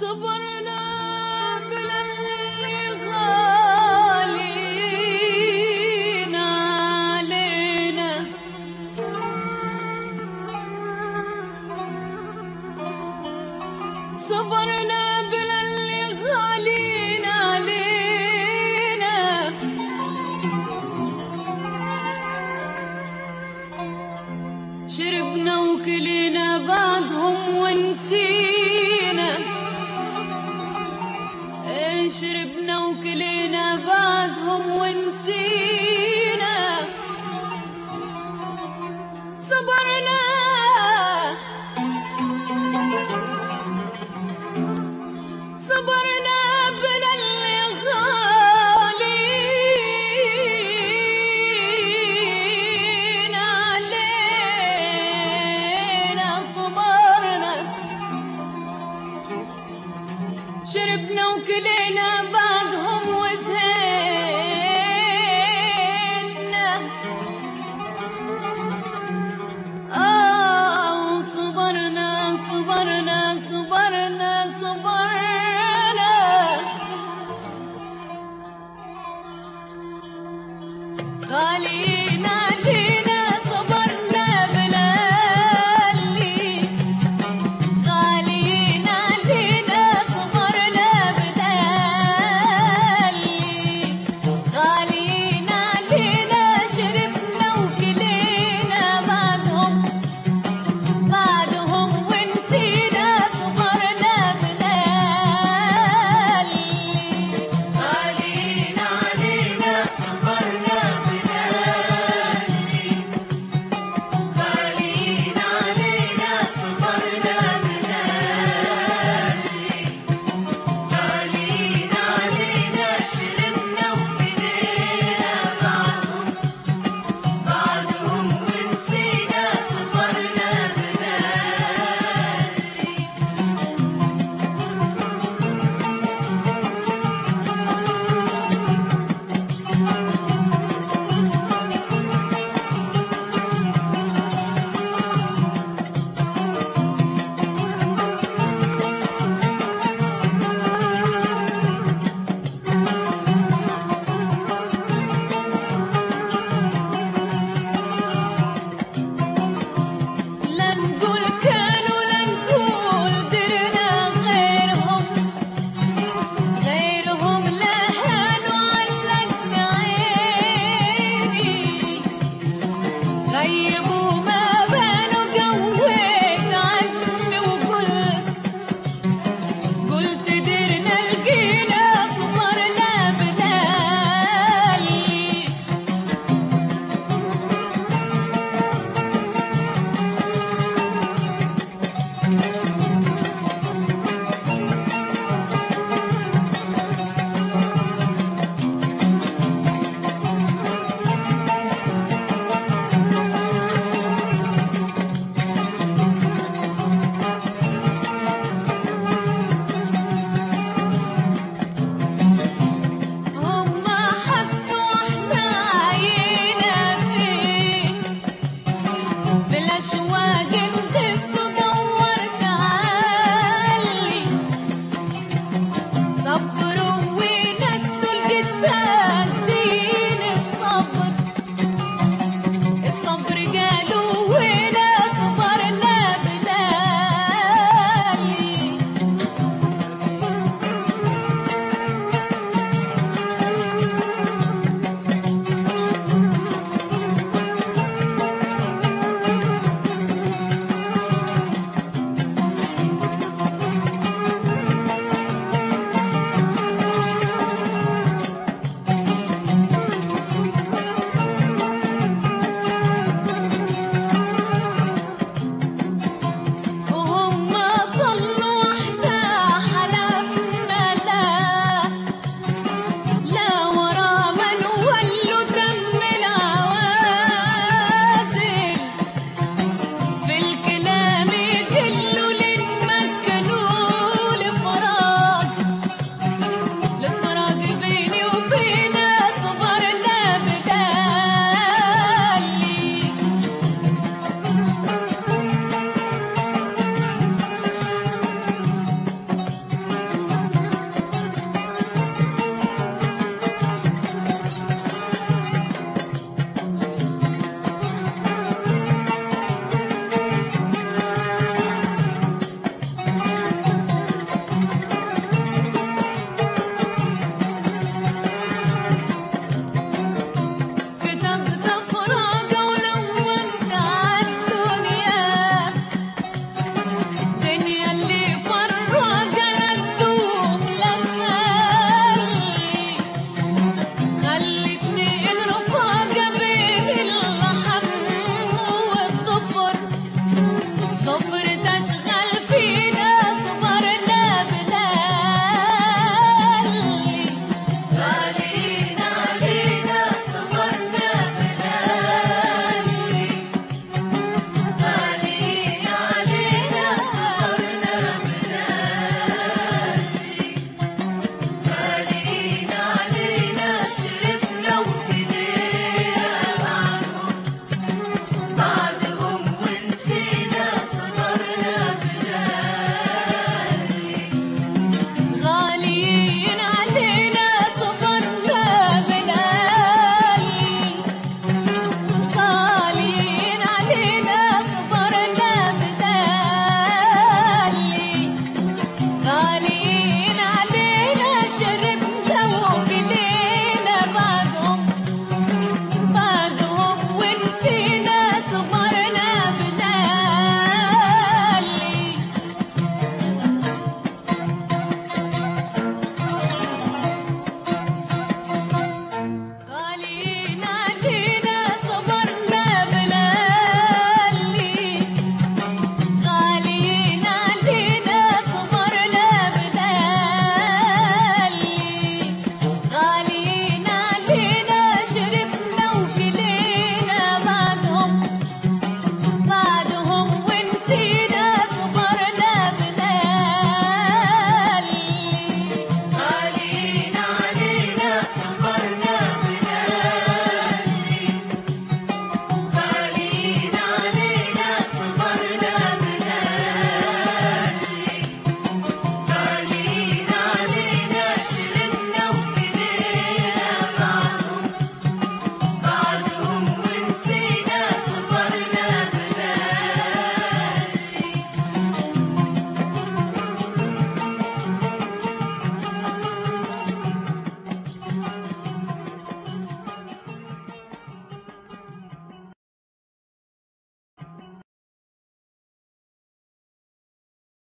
Sabırla